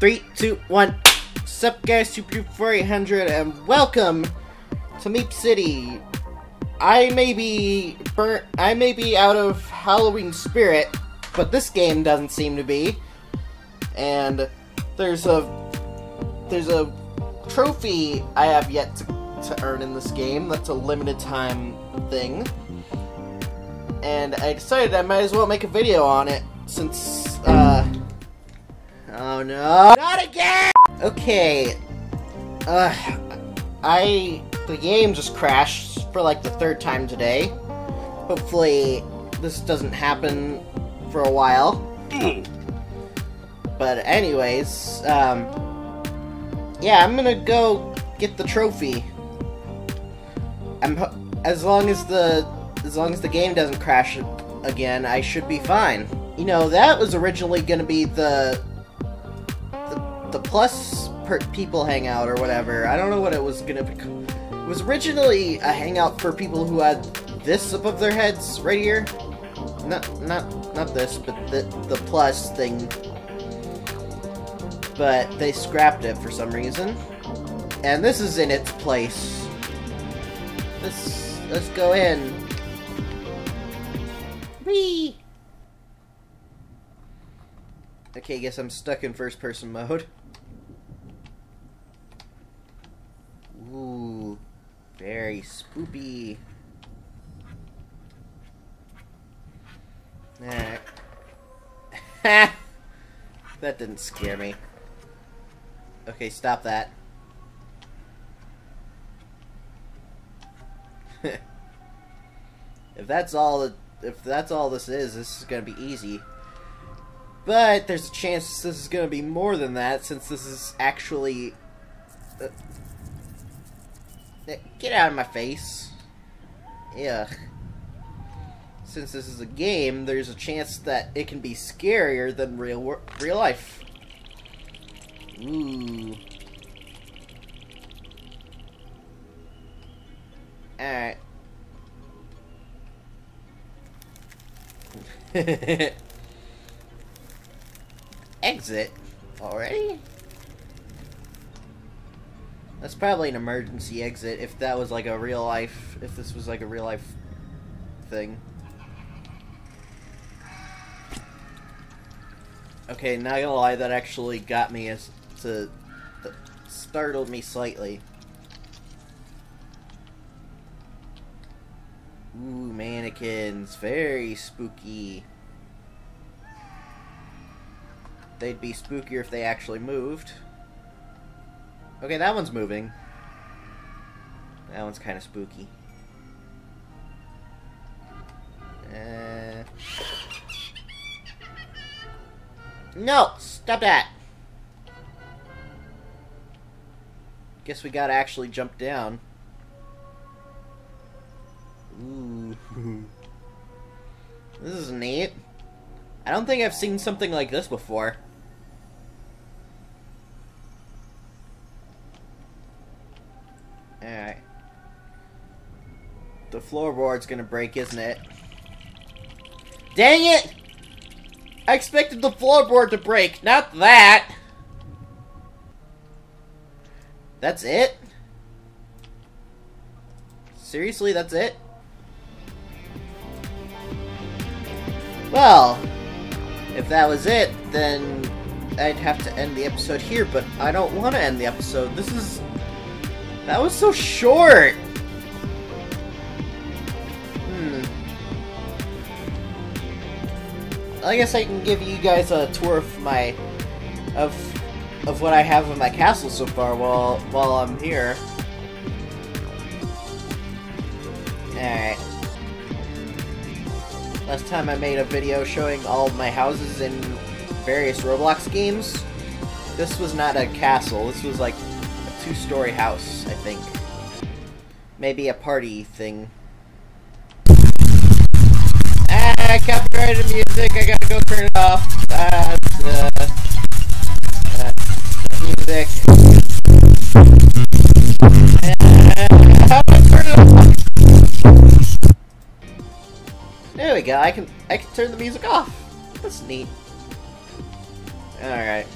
Three, two, one. Sup guys, Super 4800 and welcome to Meep City. I may be burnt, I may be out of Halloween spirit, but this game doesn't seem to be. And there's a there's a trophy I have yet to, to earn in this game. That's a limited time thing. And I decided I might as well make a video on it since uh Oh no. Not again! Okay. Uh I the game just crashed for like the third time today. Hopefully this doesn't happen for a while. but anyways, um yeah, I'm gonna go get the trophy. I'm as long as the as long as the game doesn't crash again, I should be fine. You know, that was originally gonna be the the, plus per people hangout or whatever. I don't know what it was gonna be. It was originally a hangout for people who had this above their heads right here. Not not not this, but the the plus thing. But they scrapped it for some reason. And this is in its place. Let's let's go in. Whee! Okay, guess I'm stuck in first person mode. Ooh, very spoopy. Nah. that didn't scare me. Okay, stop that. if that's all if that's all this is, this is gonna be easy. But there's a chance this is gonna be more than that, since this is actually. Uh, get out of my face! Ugh. Since this is a game, there's a chance that it can be scarier than real real life. Ooh. Alright. Exit? Already? That's probably an emergency exit if that was like a real life, if this was like a real life thing. Okay, not gonna lie, that actually got me as to startled me slightly. Ooh, mannequins, very spooky. They'd be spookier if they actually moved. Okay, that one's moving. That one's kind of spooky. Uh... No! Stop that! Guess we gotta actually jump down. Ooh. this is neat. I don't think I've seen something like this before. Alright. The floorboard's gonna break, isn't it? Dang it! I expected the floorboard to break, not that! That's it? Seriously, that's it? Well, if that was it, then I'd have to end the episode here, but I don't want to end the episode. This is... That was so short! I guess I can give you guys a tour of my... of of what I have in my castle so far while while I'm here. Alright. Last time I made a video showing all my houses in various Roblox games, this was not a castle, this was like a two-story house, I think. Maybe a party thing. enjoy the music. I gotta go turn it off. Uh, the, music. How do I turn it off? There we go. I can I can turn the music off. That's neat. All right.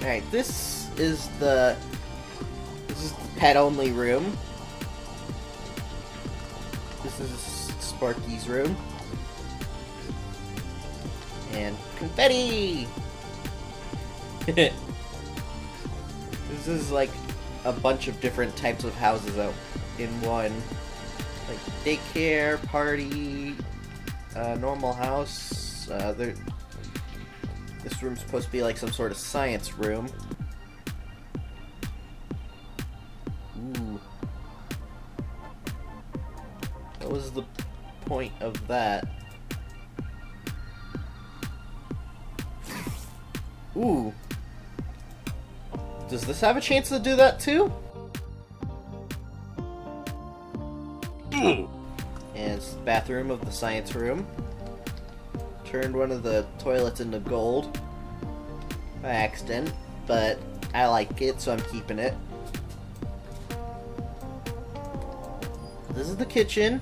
All right. This is the this is the pet only room. This is Sparky's room. And confetti! this is like a bunch of different types of houses out in one. Like daycare, party, uh, normal house. Uh, there, this room's supposed to be like some sort of science room. Was the point of that? Ooh. Does this have a chance to do that too? Hmm. and it's the bathroom of the science room. Turned one of the toilets into gold by accident, but I like it, so I'm keeping it. This is the kitchen.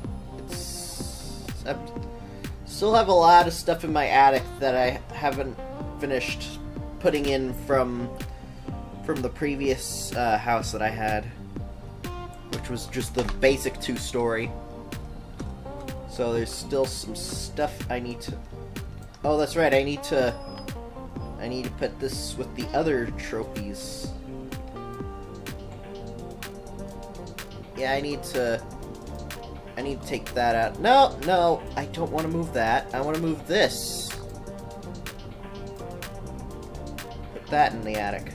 I still have a lot of stuff in my attic that I haven't finished putting in from from the previous uh, house that I had, which was just the basic two-story. So there's still some stuff I need to. Oh, that's right. I need to. I need to put this with the other trophies. Yeah, I need to. I need to take that out. No, no, I don't want to move that. I want to move this. Put that in the attic.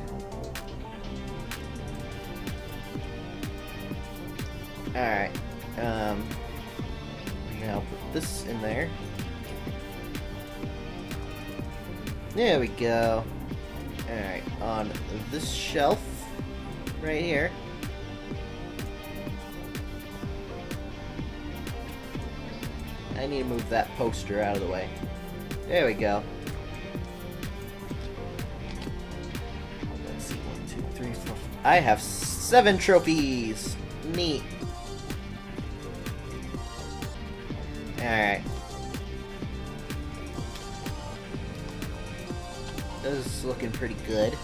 Alright. Um, now put this in there. There we go. Alright, on this shelf, right here. I need to move that poster out of the way. There we go. One, two, three, four. I have seven trophies. Neat. Alright. This is looking pretty good.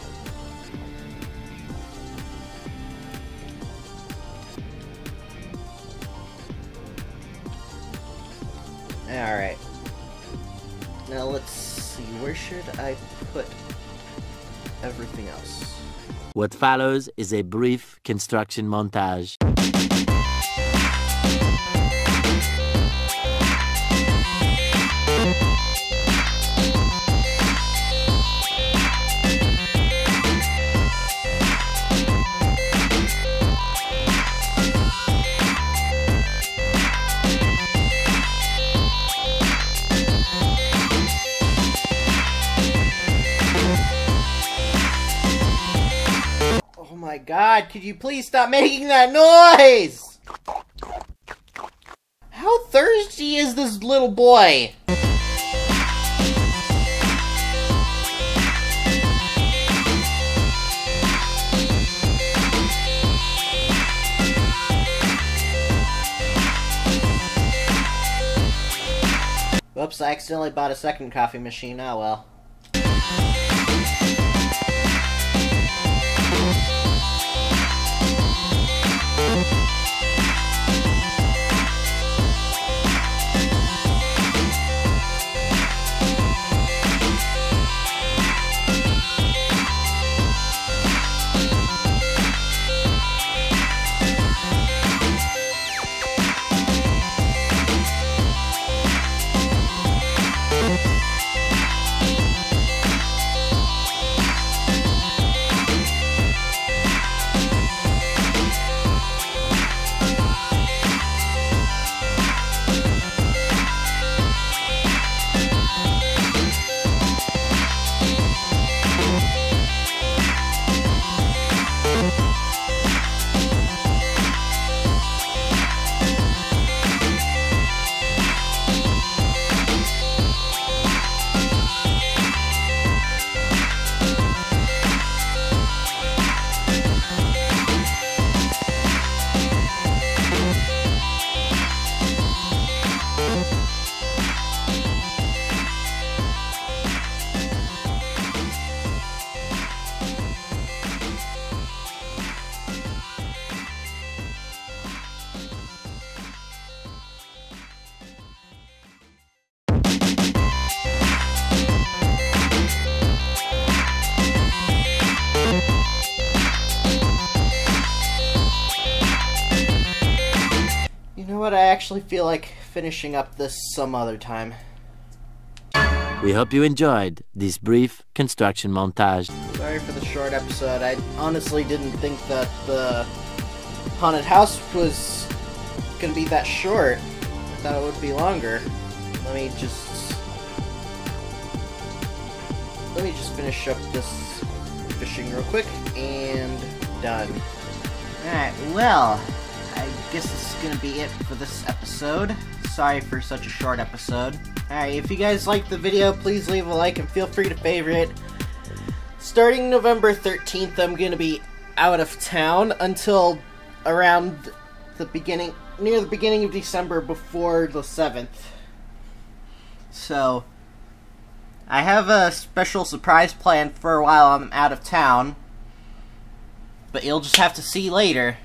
Alright. Now let's see, where should I put everything else? What follows is a brief construction montage. God, could you please stop making that noise? How thirsty is this little boy? Whoops, I accidentally bought a second coffee machine. Oh well. Actually feel like finishing up this some other time. We hope you enjoyed this brief construction montage. Sorry for the short episode. I honestly didn't think that the haunted house was gonna be that short. I thought it would be longer. Let me just let me just finish up this fishing real quick and done. Alright, well, I guess this is gonna be it for this episode. Sorry for such a short episode. Alright, if you guys liked the video, please leave a like and feel free to favorite. Starting November 13th, I'm gonna be out of town until around the beginning, near the beginning of December before the 7th. So, I have a special surprise planned for a while I'm out of town. But you'll just have to see later.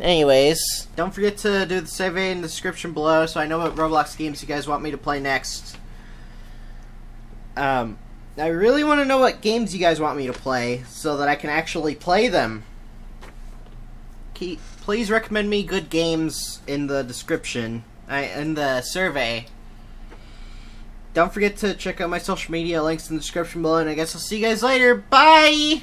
Anyways, don't forget to do the survey in the description below so I know what Roblox games you guys want me to play next. Um, I really want to know what games you guys want me to play so that I can actually play them. Keep, please recommend me good games in the description, I, in the survey. Don't forget to check out my social media links in the description below, and I guess I'll see you guys later. Bye!